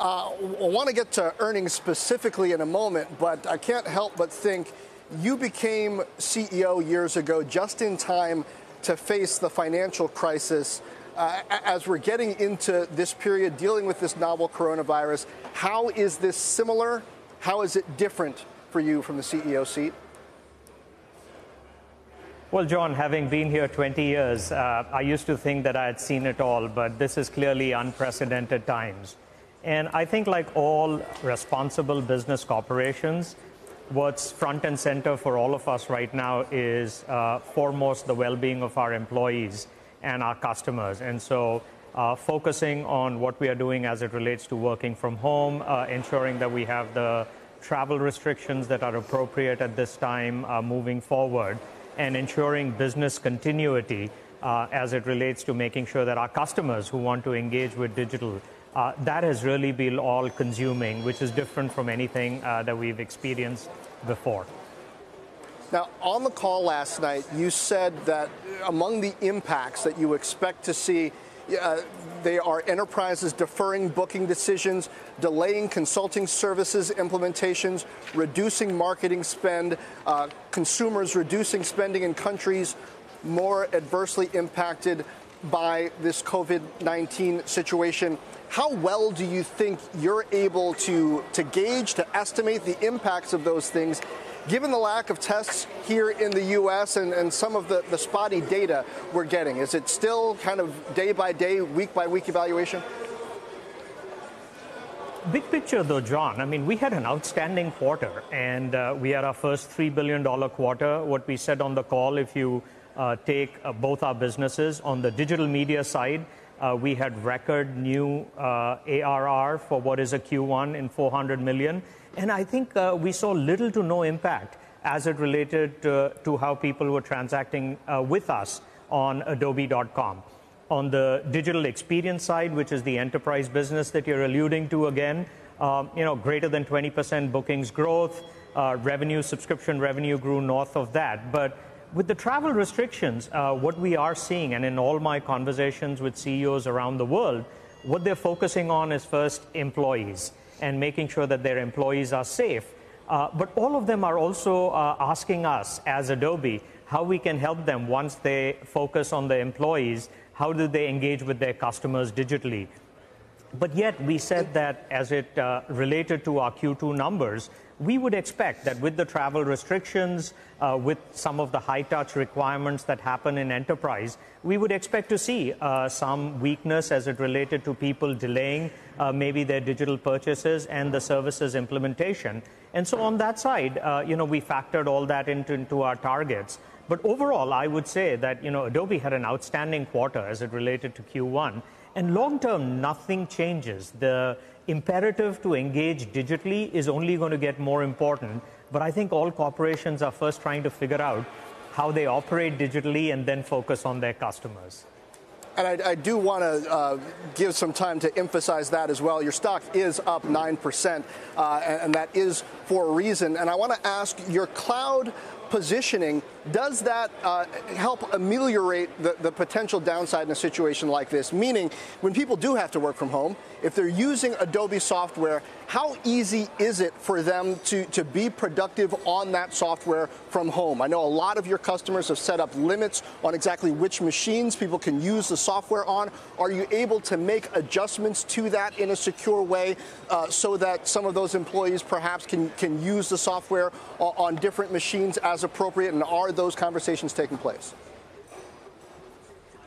Uh, I want to get to earnings specifically in a moment, but I can't help but think you became CEO years ago just in time to face the financial crisis. Uh, as we're getting into this period dealing with this novel coronavirus, how is this similar? How is it different for you from the CEO seat? Well, John, having been here 20 years, uh, I used to think that I had seen it all, but this is clearly unprecedented times. And I think, like all responsible business corporations, what's front and center for all of us right now is uh, foremost the well being of our employees and our customers. And so, uh, focusing on what we are doing as it relates to working from home, uh, ensuring that we have the travel restrictions that are appropriate at this time uh, moving forward and ensuring business continuity uh, as it relates to making sure that our customers who want to engage with digital, uh, that has really been all consuming, which is different from anything uh, that we've experienced before. Now, on the call last night, you said that among the impacts that you expect to see uh, they are enterprises deferring booking decisions, delaying consulting services implementations, reducing marketing spend, uh, consumers reducing spending in countries more adversely impacted by this COVID 19 situation. How well do you think you're able to, to gauge, to estimate the impacts of those things given the lack of tests here in the U.S. and, and some of the, the spotty data we're getting, is it still kind of day by day, week by week evaluation? Big picture, though, John, I mean, we had an outstanding quarter, and uh, we had our first $3 billion quarter. What we said on the call, if you take uh, both our businesses, on the digital media side, uh, we had record new uh, ARR for what is a Q1 in 400 million. And I think uh, we saw little to no impact as it related to, how people were transacting uh, with us on adobe.com. On the digital experience side, which is the enterprise business that you're alluding to again, um, you know, greater than 20% bookings growth, uh, revenue, subscription revenue grew north of that. With the travel restrictions, uh, what we are seeing, and in all my conversations with CEOs around the world, what they're focusing on is first employees and making sure that their employees are safe. Uh, but all of them are also uh, asking us as Adobe how we can help them once they focus on the employees, how do they engage with their customers digitally. But yet, we said that as it uh, related to our Q2 numbers, we would expect that with the travel restrictions, uh, with some of the high touch requirements that happen in enterprise, we would expect to see uh, some weakness as it related to people delaying uh, maybe their digital purchases and the services implementation. And so on that side, uh, you know, we factored all that into, into our targets. But overall, I would say that, you know, Adobe had an outstanding quarter as it related to Q1. And long term, nothing changes. The imperative to engage digitally is only going to get more important. But I think all corporations are first trying to figure out how they operate digitally and then focus on their customers. And I, I do want to uh, give some time to emphasize that as well. Your stock is up 9%, uh, and, and that is for a reason. And I want to ask your cloud positioning, does that uh, help ameliorate the, the potential downside in a situation like this? Meaning, when people do have to work from home, if they're using Adobe software, how easy is it for them to, to be productive on that software from home? I know a lot of your customers have set up limits on exactly which machines people can use the software on. Are you able to make adjustments to that in a secure way uh, so that some of those employees perhaps can, can use the software on different machines as appropriate? And are those conversations taking place?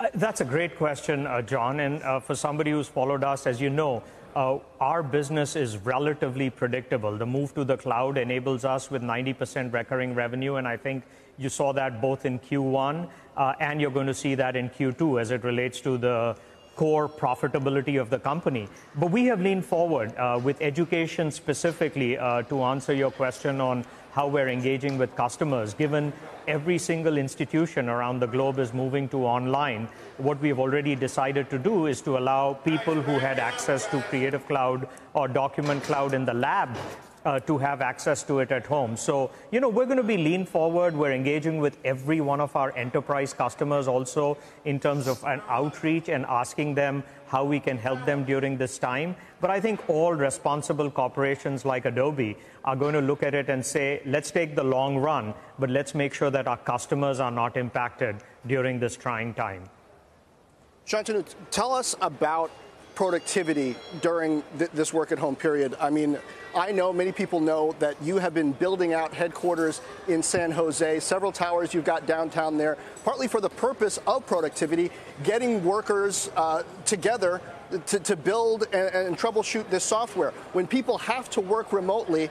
Uh, that's a great question, uh, John. And uh, for somebody who's followed us, as you know, uh, our business is relatively predictable. The move to the cloud enables us with 90% recurring revenue, and I think you saw that both in Q1 uh, and you're going to see that in Q2 as it relates to the core profitability of the company. But we have leaned forward uh, with education specifically uh, to answer your question on how we're engaging with customers. Given every single institution around the globe is moving to online, what we've already decided to do is to allow people who had access to Creative Cloud or Document Cloud in the lab uh, to have access to it at home. So, you know, we're going to be lean forward. We're engaging with every one of our enterprise customers also in terms of an outreach and asking them how we can help them during this time. But I think all responsible corporations like Adobe are going to look at it and say, let's take the long run, but let's make sure that our customers are not impacted during this trying time. Shantanu, tell us about productivity during th- this work at home period. I mean, I know many people know that you have been building out headquarters in San Jose, several towers you've got downtown there, partly for the purpose of productivity, getting workers uh, together to, to build and, and troubleshoot this software. When people have to work remotely,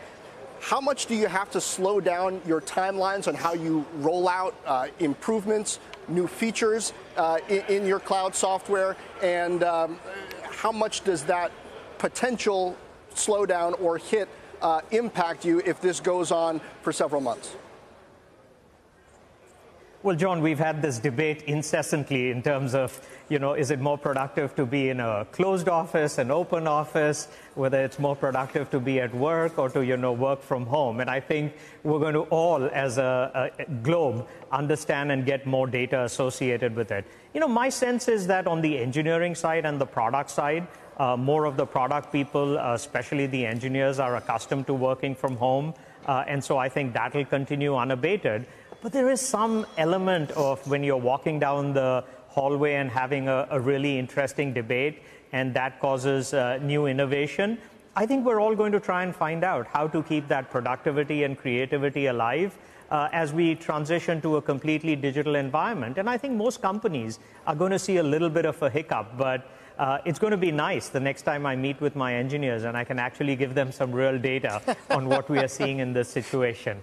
how much do you have to slow down your timelines on how you roll out uh, improvements, new features uh, in, in, your cloud software, and um, how much does that potential slowdown or hit uh, impact you if this goes on for several months? Well, John, we've had this debate incessantly in terms of, you know, is it more productive to be in a closed office, an open office, whether it's more productive to be at work or to, you know, work from home. And I think we're going to all, as a, a globe, understand and get more data associated with it. You know, my sense is that on the engineering side and the product side, uh, more of the product people, uh, especially the engineers, are accustomed to working from home. Uh, and so I think that will continue unabated. But there is some element of when you're walking down the hallway and having a, a really interesting debate, and that causes uh, new innovation. I think we're all going to try and find out how to keep that productivity and creativity alive. Uh, as we transition to a completely digital environment. And I think most companies are going to see a little bit of a hiccup, but uh, it's going to be nice the next time I meet with my engineers and I can actually give them some real data on what we are seeing in this situation.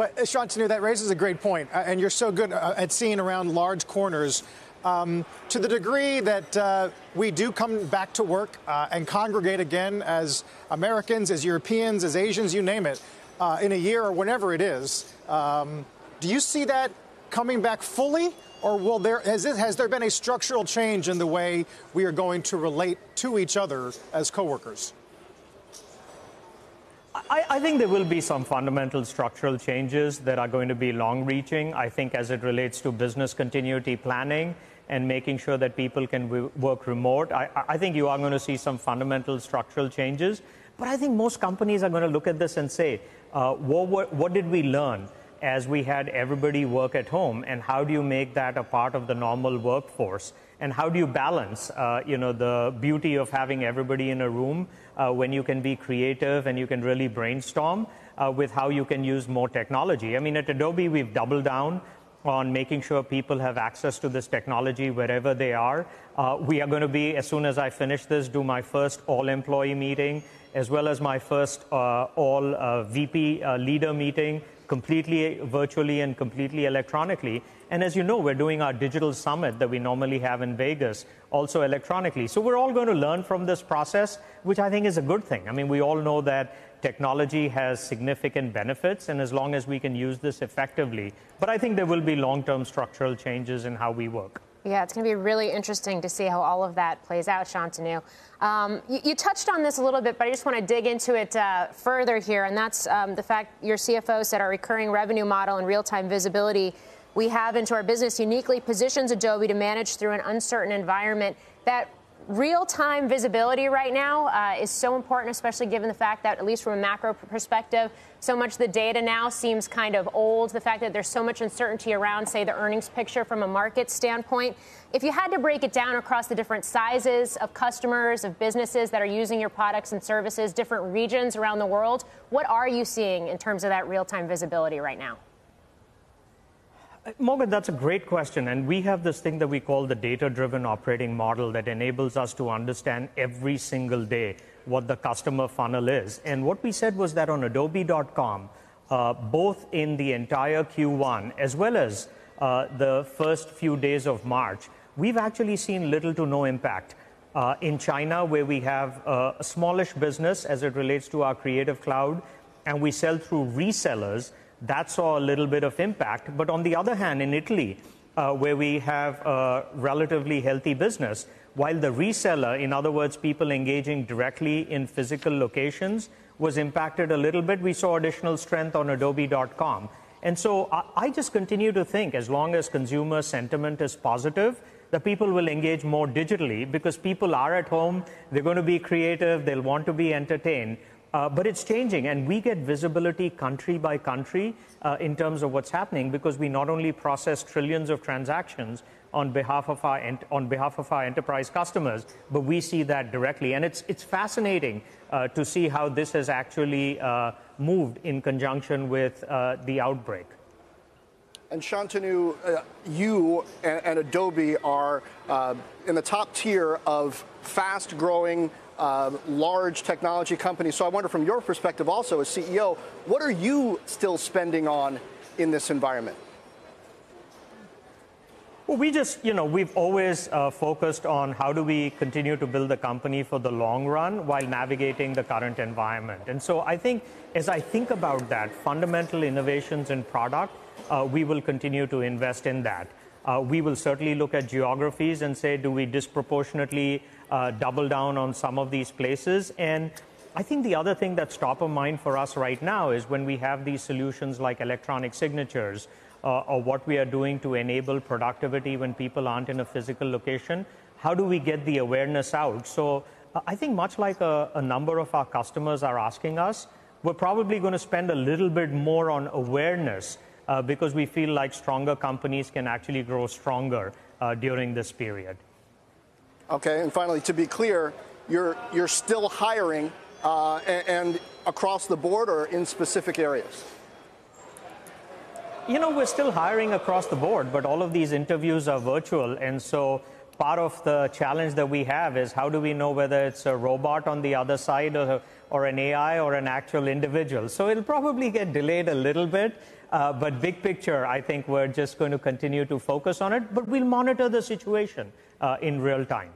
But uh, Shantanu, that raises a great point, uh, and you're so good uh, at seeing around large corners. Um, to the degree that uh, we do come back to work uh, and congregate again as Americans, as Europeans, as Asians, you name it, uh, in a year or whenever it is, um, do you see that coming back fully, or will there has, it, has there been a structural change in the way we are going to relate to each other as coworkers? I, I, think there will be some fundamental structural changes that are going to be long reaching. I think as it relates to business continuity planning and making sure that people can work remote, I, I, think you are going to see some fundamental structural changes. But I think most companies are going to look at this and say, uh, what, what, what did we learn as we had everybody work at home, and how do you make that a part of the normal workforce? and how do you balance uh, you know the beauty of having everybody in a room uh, when you can be creative and you can really brainstorm uh, with how you can use more technology i mean at adobe we've doubled down on making sure people have access to this technology wherever they are uh, we are going to be as soon as i finish this do my first all employee meeting as well as my first uh, all uh, vp leader meeting completely virtually and completely electronically. And as you know, we're doing our digital summit that we normally have in Vegas also electronically. So we're all going to learn from this process, which I think is a good thing. I mean, we all know that technology has significant benefits, and as long as we can use this effectively, but I think there will be long term structural changes in how we work. Yeah, it's going to be really interesting to see how all of that plays out, Shantanu. Um, you, you, touched on this a little bit, but I just want to dig into it uh, further here, and that's um, the fact your CFO said our recurring revenue model and real-time visibility we have into our business uniquely positions Adobe to manage through an uncertain environment that real time visibility right now uh, is so important, especially given the fact that, at least from a macro perspective, so much of the data now seems kind of old. The fact that there's so much uncertainty around, say, the earnings picture from a market standpoint. If you had to break it down across the different sizes of customers, of businesses that are using your products and services, different regions around the world, what are you seeing in terms of that real time visibility right now? Morgan, that's a great question. And we have this thing that we call the data driven operating model that enables us to understand every single day what the customer funnel is. And what we said was that on adobe.com, uh, both in the entire Q1 as well as uh, the first few days of March, we've actually seen little to no impact. Uh, in China, where we have a smallish business as it relates to our Creative Cloud, and we sell through resellers, that saw a little bit of impact. But on the other hand, in Italy, uh, where we have a relatively healthy business, while the reseller, in other words, people engaging directly in physical locations, was impacted a little bit. We saw additional strength on Adobe.com. And so I just continue to think as long as consumer sentiment is positive, the people will engage more digitally because people are at home, they're going to be creative, they'll want to be entertained. Uh, but it's changing, and we get visibility country by country uh, in terms of what's happening because we not only process trillions of transactions on behalf of our on behalf of our enterprise customers, but we see that directly, and it's it's fascinating uh, to see how this has actually uh, moved in conjunction with uh, the outbreak. And Shantanu, uh, you and, and, Adobe are in the top tier of fast uh, large technology companies. So I wonder, from your perspective also as CEO, what are you still spending on in this environment? Well, we just, you know, we've always uh, focused on how do we continue to build the company for the long run while navigating the current environment. And so I think as I think about that, fundamental innovations in product, uh, we will continue to invest in that. Uh, we will certainly look at geographies and say, do we disproportionately uh, double down on some of these places? And I think the other thing that's top of mind for us right now is when we have these solutions like electronic signatures uh, or what we are doing to enable productivity when people aren't in a physical location, how do we get the awareness out? So uh, I think much like a, a number of our customers are asking us, we're probably going to spend a little bit more on awareness uh, because we feel like stronger companies can actually grow stronger uh, during this period. Okay, and finally, to be clear, you're, you're still hiring uh, and, and across the board or in specific areas? You know, we're still hiring across the board, but all of these interviews are virtual. And so part of the challenge that we have is how do we know whether it's a robot on the other side or, or an AI or an actual individual? So it'll probably get delayed a little bit. Uh, but big picture, I think we're just going to continue to focus on it, but we'll monitor the situation uh, in real time.